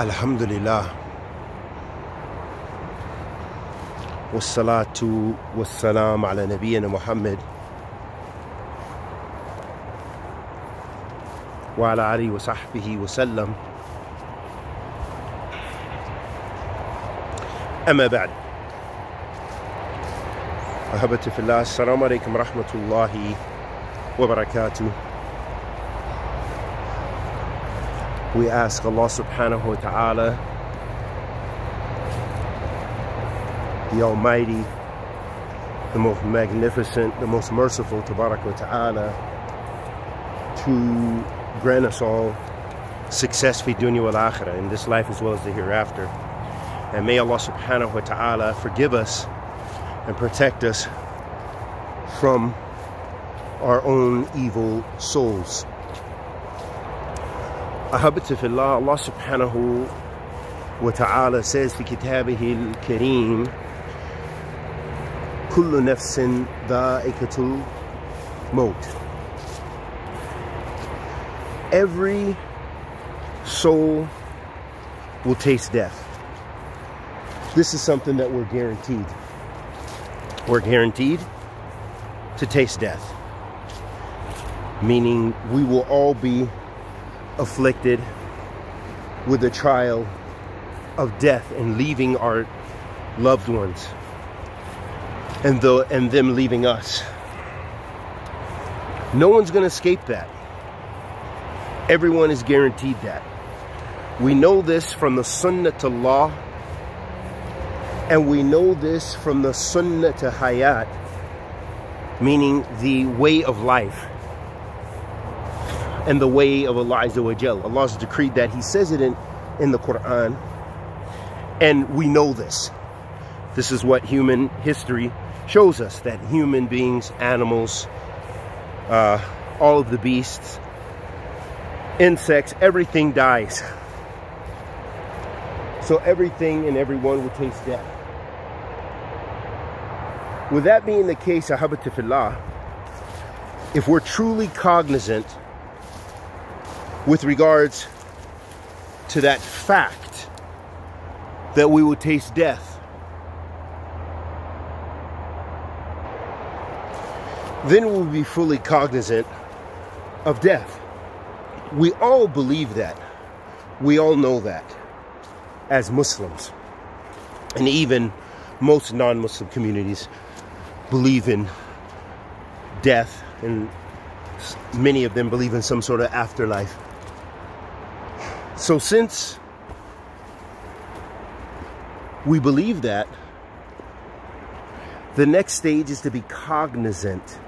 الحمد لله والصلاة والسلام على نبينا محمد وعلى آله وصحبه وسلم. أما بعد. أحبتي في الله. السلام عليكم ورحمة الله وبركاته. We ask Allah subhanahu wa ta'ala the Almighty, the most magnificent, the most merciful, wa Ta'ala, to grant us all success fi dunya wal akhirah, in this life as well as the hereafter. And may Allah subhanahu wa ta'ala forgive us and protect us from our own evil souls. أحبت في الله Allah subhanahu wa ta'ala says في كتابه الكريم كل نفس ذائقة الموت Every soul will taste death. This is something that we're guaranteed. We're guaranteed to taste death. Meaning we will all be afflicted with the trial of death and leaving our loved ones and the and them leaving us. No one's going to escape that. Everyone is guaranteed that. We know this from the Sunnatullah and we know this from the Sunnah to Hayat meaning the way of life and the way of Allah Azza wa Jal. Allah has decreed that. He says it in, in the Quran. And we know this. This is what human history shows us. That human beings, animals, uh, all of the beasts, insects, everything dies. So everything and everyone will taste death. With that being the case, ahabatifillah, if we're truly cognizant with regards to that fact that we will taste death. Then we'll be fully cognizant of death. We all believe that. We all know that as Muslims. And even most non Muslim communities believe in death, and many of them believe in some sort of afterlife. So since we believe that, the next stage is to be cognizant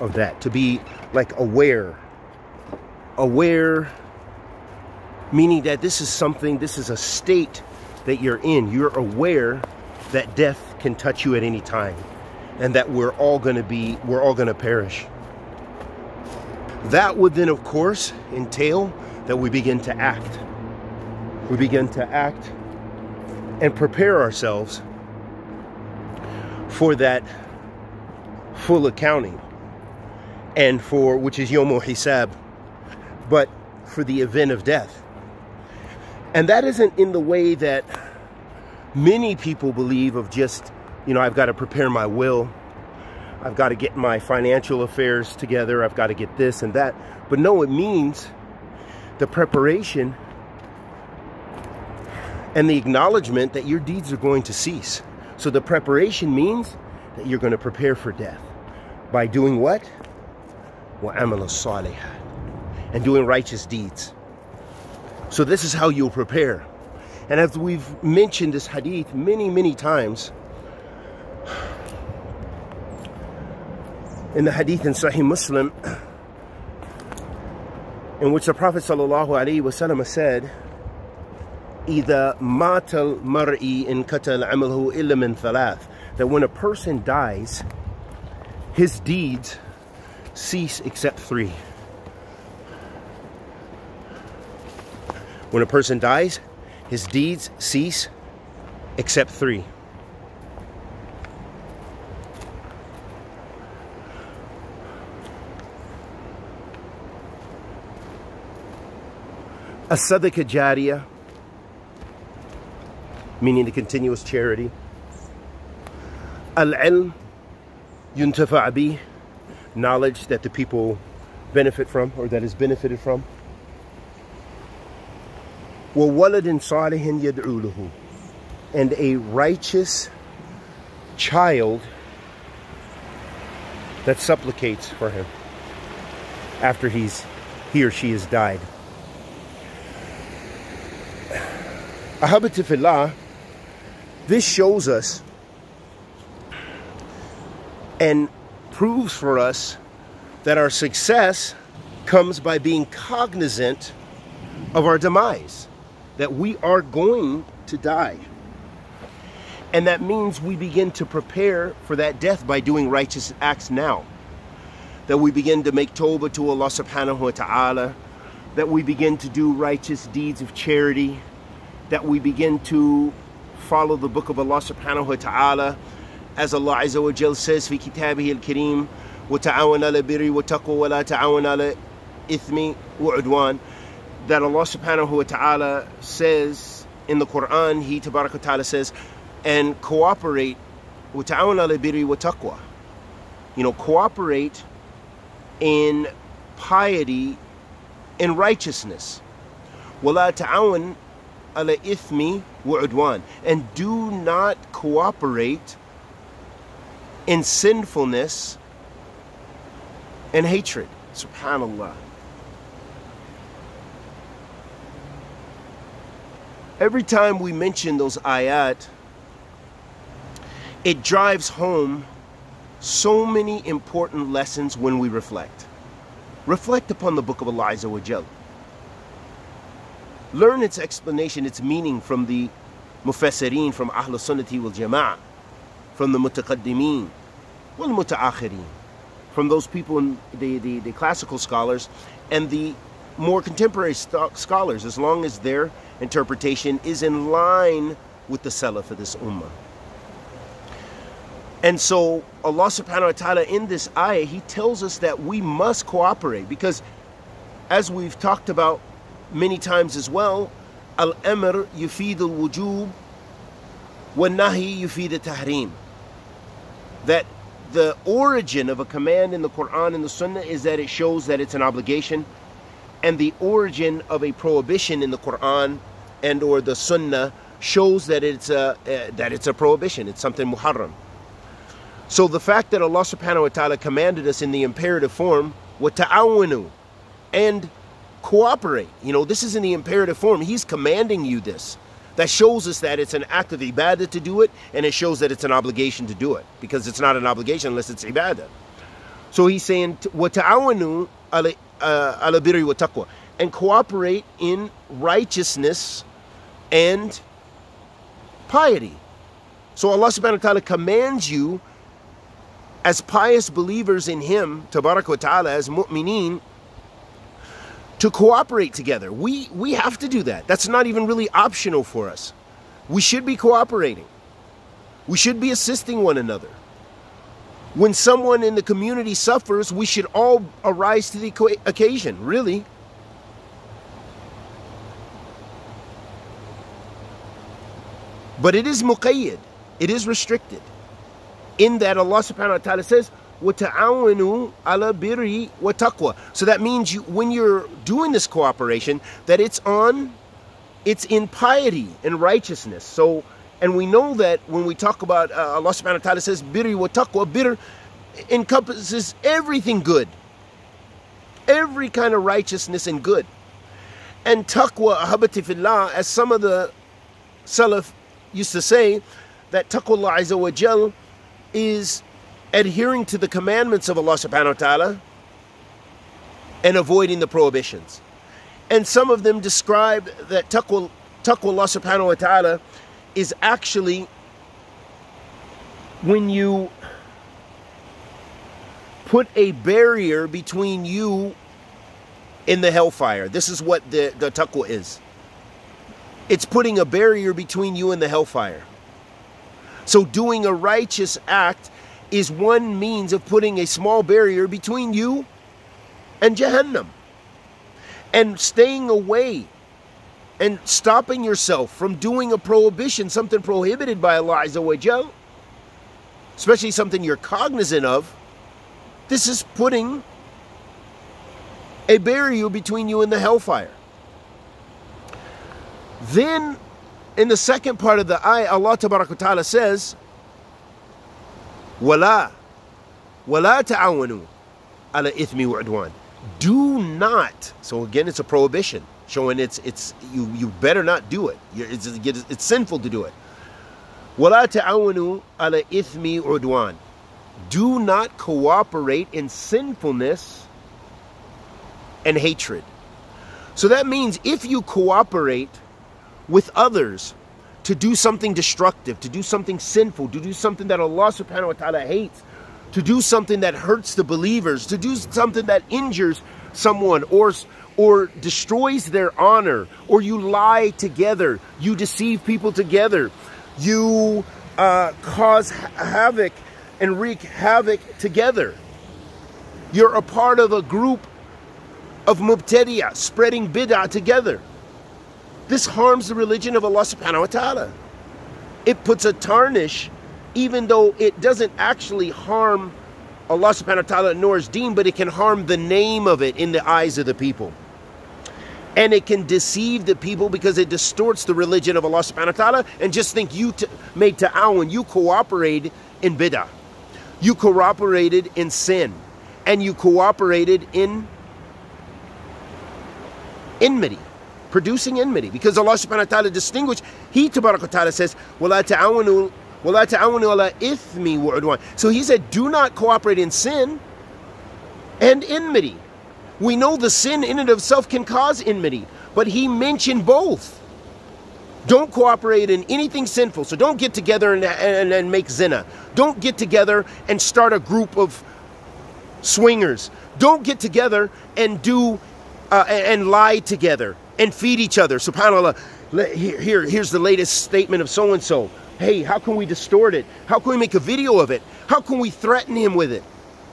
of that, to be like aware. Aware, meaning that this is something, this is a state that you're in. You're aware that death can touch you at any time and that we're all going to be, we're all going to perish. That would then, of course, entail that we begin to act. We begin to act and prepare ourselves for that full accounting and for which is Yom Hisab, but for the event of death. And that isn't in the way that many people believe of just, you know, I've got to prepare my will. I've got to get my financial affairs together. I've got to get this and that. But no, it means the preparation and the acknowledgement that your deeds are going to cease. So the preparation means that you're going to prepare for death by doing what? وَعَمَلَ الصَّالِحَةِ and doing righteous deeds. So this is how you'll prepare. And as we've mentioned this hadith many, many times, in the hadith in Sahih Muslim, in which the Prophet ﷺ said, إِذَا مَاتَ الْمَرْءِ إِن كَتَلْ عَمَلْهُ إِلَّا مِنْ ثَلَاثٍ That when a person dies, his deeds cease except three. When a person dies, his deeds cease except three. A sadaqah jariyah, meaning the continuous charity. Al-ilm yuntafa' bih, knowledge that the people benefit from or that is benefited from. وَوَلَدٍ صَالِحٍ يَدْعُو لَهُ And a righteous child that supplicates for him after he's he or she has died. Ahabatifillah, this shows us and proves for us that our success comes by being cognizant of our demise, that we are going to die. And that means we begin to prepare for that death by doing righteous acts now. That we begin to make tawbah to Allah subhanahu wa ta'ala, that we begin to do righteous deeds of charity, that we begin to follow the book of Allah subhanahu wa ta'ala, as Allah Azza wa Jal says, في كتابه الكريم, وتعاون على البر والتقوى ولا تعاون على إثم وعدوان that Allah subhanahu wa ta'ala says in the Quran, He tabarak wa ta'ala says, and cooperate وتعاون على البر والتقوى. You know, cooperate in piety and righteousness. ولا تعاون على إثم and do not cooperate in sinfulness and hatred. Subhanallah. Every time we mention those ayat, it drives home so many important lessons when we reflect. Reflect upon the book of Allah Azza. Learn its explanation, its meaning from the mufassirin, from Ahl Sunnati wal Jama'ah, from the mutaqaddimin, wal mutaakhirin from those people in the, the, the classical scholars and the more contemporary scholars, as long as their interpretation is in line with the Salaf of this Ummah. And so Allah subhanahu wa ta'ala in this ayah, He tells us that we must cooperate because as we've talked about many times as well, Al-Amr yufid al-wujub wa nahi yufid al-tahrim. That the origin of a command in the Quran and the Sunnah is that it shows that it's an obligation, and the origin of a prohibition in the Quran and or the Sunnah shows that it's a uh, that it's a prohibition. It's something muharram. So the fact that Allah Subhanahu wa Taala commanded us in the imperative form, wa ta'awanu, and cooperate. You know, this is in the imperative form. He's commanding you this that shows us that it's an act of ibadah to do it, and it shows that it's an obligation to do it, because it's not an obligation unless it's ibadah. So he's saying, وَتَعَوَنُوا عَلَى بِرِّ وَتَقْوَى And cooperate in righteousness and piety. So Allah subhanahu wa ta'ala commands you as pious believers in Him, tabarak wa ta'ala, as mu'mineen, to cooperate together. We, we have to do that. That's not even really optional for us. We should be cooperating. We should be assisting one another. When someone in the community suffers, we should all arise to the occasion, really. But it is muqayyad, it is restricted. In that Allah subhanahu wa ta'ala says, وَتَعَاوَنُوا عَلَى بِرِّ وَتَقْوَى So that means you, when you're doing this cooperation, that it's on, it's in piety and righteousness. So, and we know that when we talk about, uh, Allah subhanahu wa ta'ala says, بِرِّ وَتَقْوَى Bir encompasses everything good. Every kind of righteousness and good. And taqwa, ahabati fillah, as some of the Salaf used to say, that taqwa Allah Azza wa Jal is adhering to the commandments of Allah subhanahu wa ta'ala and avoiding the prohibitions. And some of them describe that taqwa, taqwa Allah subhanahu wa ta'ala is actually when you put a barrier between you in the hellfire. This is what the, the taqwa is. It's putting a barrier between you and the hellfire. So doing a righteous act is one means of putting a small barrier between you and Jahannam. And staying away and stopping yourself from doing a prohibition, something prohibited by Allah Azza wa Jal, especially something you're cognizant of, this is putting a barrier between you and the hellfire. Then, in the second part of the ayah, Allah Ta'ala says, Wala, wala ta'awanu ala ithmi wa'dwan. Do not, so again, it's a prohibition showing it's, it's you, you better not do it. It's, it's, it's sinful to do it. Wala ta'awanu ala ithmi udwan. Do not cooperate in sinfulness and hatred. So that means if you cooperate with others to do something destructive, to do something sinful, to do something that Allah subhanahu wa ta'ala hates, to do something that hurts the believers, to do something that injures someone or or destroys their honor, or you lie together, you deceive people together, you uh, cause havoc and wreak havoc together. You're a part of a group of mubtadi'ah, spreading bid'ah together. This harms the religion of Allah subhanahu wa ta'ala. It puts a tarnish, even though it doesn't actually harm Allah subhanahu wa ta'ala nor his deen, but it can harm the name of it in the eyes of the people. And it can deceive the people because it distorts the religion of Allah subhanahu wa ta'ala and just think you made ta'awun, you cooperated in bid'ah. You cooperated in sin. And you cooperated in enmity, producing enmity. Because Allah subhanahu wa ta'ala distinguished, He ta'ala says, وَلَا تَعَوَنُوا وَلَا تَعَوَنُوا عَلَى إِثْمِ وَعُدْوَانِ So He said, do not cooperate in sin and enmity. We know the sin in and of itself can cause enmity, but He mentioned both. Don't cooperate in anything sinful. So don't get together and, and, and make zina. Don't get together and start a group of swingers. Don't get together and do uh, and lie together and feed each other. SubhanAllah, here, here, here's the latest statement of so and so. Hey, how can we distort it? How can we make a video of it? How can we threaten him with it?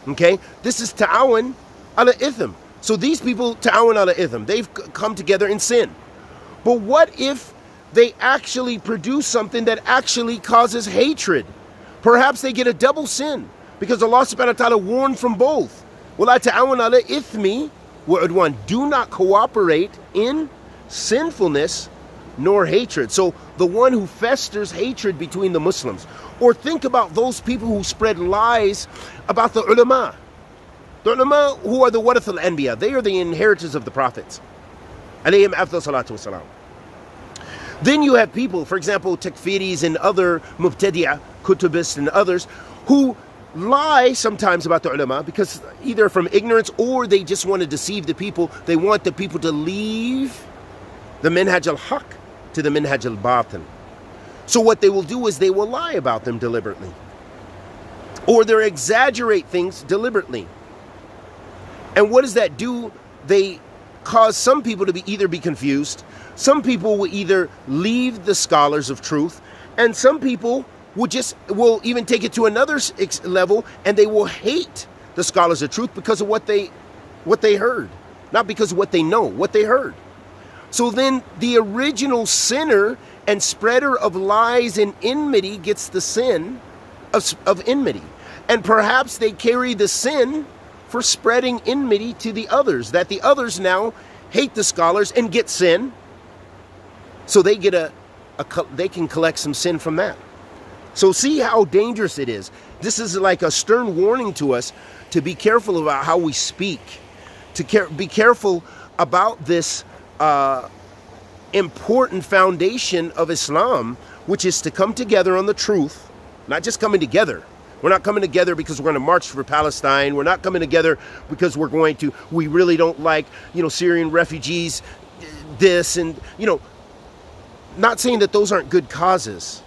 Okay, this is ta'awun ala ithm. So these people, ta'awun ala ithm, they've come together in sin. But what if they actually produce something that actually causes hatred? Perhaps they get a double sin because Allah subhanahu wa ta'ala warned from both. Well, ta'awun ala ithmi 1, do not cooperate in sinfulness nor hatred. So the one who festers hatred between the Muslims. Or think about those people who spread lies about the ulama. The ulama who are the warath al-anbiya. They are the inheritors of the prophets. Alayhim afdal salatu wasalam. Then you have people, for example, takfiris and other mubtadi'ah, kutubists and others, who lie sometimes about the ulama because either from ignorance or they just want to deceive the people. They want the people to leave the minhaj al-haq to the minhaj al-batil. So what they will do is they will lie about them deliberately. Or they'll exaggerate things deliberately. And what does that do? They cause some people to be either be confused, some people will either leave the scholars of truth, and some people will just will even take it to another level and they will hate the scholars of truth because of what they what they heard not because of what they know what they heard. So then the original sinner and spreader of lies and enmity gets the sin of, of enmity. And perhaps they carry the sin for spreading enmity to the others that the others now hate the scholars and get sin. So they get a, a they can collect some sin from that so see how dangerous it is. This is like a stern warning to us to be careful about how we speak, to care, be careful about this uh, important foundation of Islam, which is to come together on the truth, not just coming together. We're not coming together because we're going to march for Palestine. We're not coming together because we're going to, we really don't like, you know, Syrian refugees, this and, you know, not saying that those aren't good causes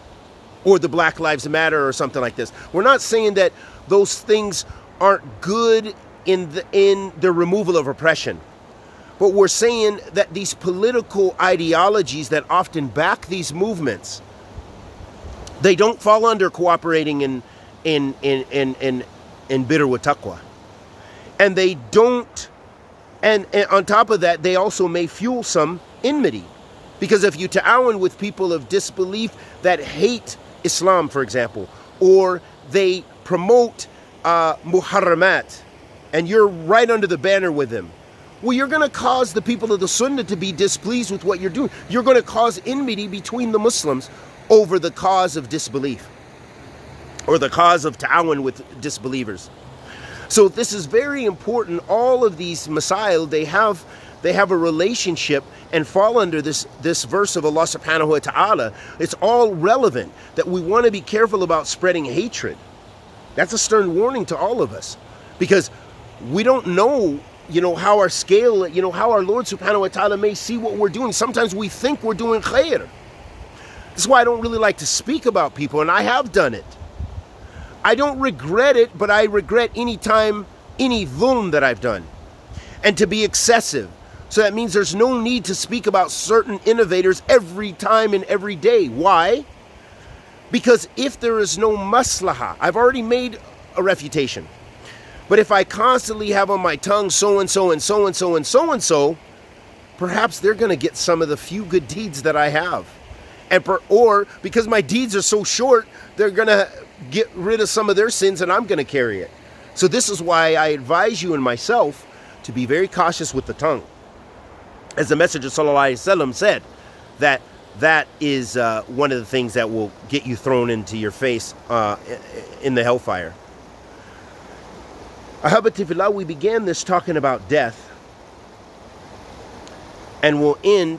or the Black Lives Matter or something like this. We're not saying that those things aren't good in the in the removal of oppression. But we're saying that these political ideologies that often back these movements, they don't fall under cooperating in in in in in, in bitter with taqwa. And they don't and, and on top of that, they also may fuel some enmity. Because if you ta'awun with people of disbelief that hate Islam, for example, or they promote uh, muharramat, and you're right under the banner with them, well, you're going to cause the people of the Sunnah to be displeased with what you're doing. You're going to cause enmity between the Muslims over the cause of disbelief or the cause of ta'awun with disbelievers. So this is very important. All of these masail, they have they have a relationship and fall under this this verse of Allah subhanahu wa ta'ala. It's all relevant that we want to be careful about spreading hatred. That's a stern warning to all of us. Because we don't know, you know, how our scale, you know, how our Lord subhanahu wa ta'ala may see what we're doing. Sometimes we think we're doing khair. This is why I don't really like to speak about people, and I have done it. I don't regret it, but I regret any time, any dhulm that I've done. And to be excessive. So that means there's no need to speak about certain innovators every time and every day. Why? Because if there is no maslaha, I've already made a refutation. But if I constantly have on my tongue so and so and so and so and so and so, perhaps they're going to get some of the few good deeds that I have. And per, or because my deeds are so short, they're going to get rid of some of their sins and I'm going to carry it. So this is why I advise you and myself to be very cautious with the tongue. As the Messenger Wasallam said, that that is uh, one of the things that will get you thrown into your face uh, in the hellfire. Ahabatifillah, we began this talking about death and we'll end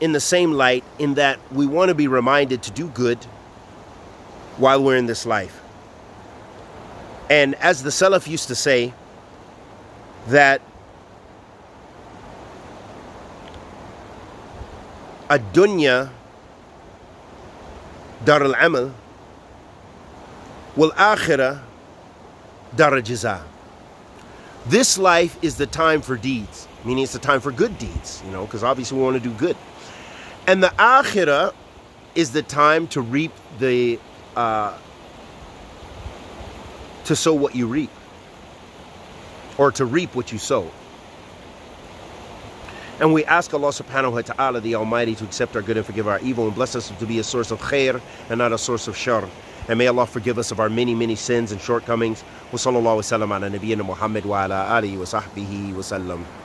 in the same light in that we want to be reminded to do good while we're in this life. And as the Salaf used to say, that dar al-amal wal akhirah dar jaza this life is the time for deeds meaning it's the time for good deeds you know because obviously we want to do good and the akhirah is the time to reap the uh, to sow what you reap, or to reap what you sow. And we ask Allah subhanahu wa ta'ala, the Almighty, to accept our good and forgive our evil and bless us to be a source of khair and not a source of shar. And may Allah forgive us of our many, many sins and shortcomings. Wa sallallahu wa sallam ala Muhammad wa ala alihi wa sahbihi wa sallam.